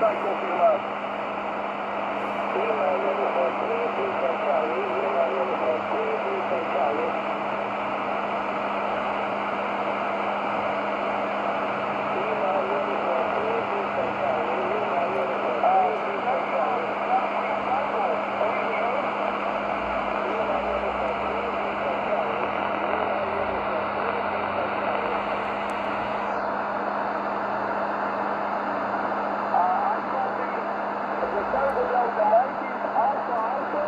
Cycle to the left. the fireball is also also